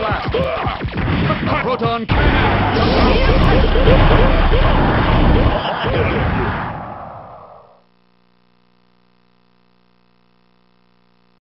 blast! Proton cannon!